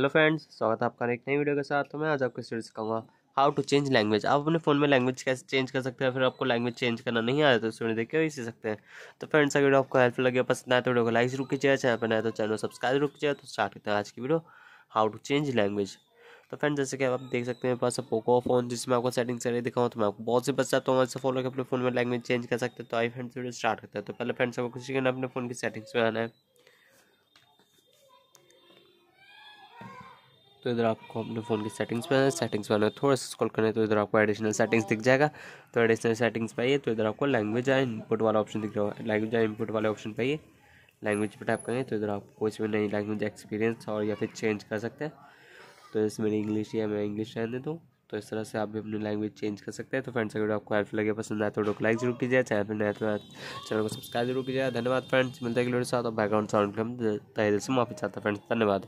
Hello friends, स्वागत है आपका एक नई वीडियो के साथ। तो मैं आज आपको स्टडी सिखाऊँगा हाउ टू चेंज लैंग्वेज आप अपने फ़ोन में लैंग्वेज कैसे चेंज कर सकते हैं, फिर आपको लैंग्वेज चेंज करना नहीं आया तो वीडियो देख के भी सीख सकते हैं। तो फ्रेंड्स अगर आपको हेल्पफुल लगे, पसंद आए तो वीडियो को लाइक ज़रूर कीजिए चैनल पर नया तो चैनल सब्सक्राइब ज़रूर कीजिए तो स्टार्ट करते हैं आज की video how to change language तो फ्रेंड जैसे कि आप देख सकते हैं, मेरे पास पोको फ़ोन जिसमें आपको सेटिंग्स करके दिखाऊँ तो मैं आपको बहुत से बच्चा तो वहाँ फॉलो करके अपने फ़ोन में लैंग्वेज चेंज कर सकते हैं। तो आई फ्रेंड्स वीडियो स्टार्ट करते हैं। तो पहले फ्रेंड्स आपको कुछ करना अपने फ़ोन की सेटिंग्स में आना है। तो इधर आपको अपने फ़ोन की सेटिंग्स पे आना सेटिंग्स पे आना थोड़ा सा स्क्रॉल करें तो इधर आपको एडिशनल सेटिंग्स दिख जाएगा। तो एडिशनल सेटिंग्स पे आइए तो इधर आपको लैंग्वेज या इनपुट वाला ऑप्शन दिख रहा है लैंग्वेज या इनपुट वाले ऑप्शन पे आइए। लैंग्वेज पर टाइप करें तो इधर आप कोई भी नई लैंग्वेज एक्सपीरियंस और या फिर चेंज कर सकते हैं। तो जैसे मेरी इंग्लिश या मैं इंग्लिश रहने दूँ तो इस तरह से आप भी अपनी लैंग्वेज चेंज कर सकते हैं। तो फ्रेंड्स अगर आपको हेल्प लगे, पसंद आए तो वीडियो को लाइक ज़रूर कीजिए। चैनल पर नया तो चैनल को सब्सक्राइब ज़रूर कीजिए धन्यवाद फ्रेंड्स मिलते हैं के साथ बैकग्राउंड साउंड हम तय दिल से माफ़ी चाहता फ्रेंड्स धन्यवाद।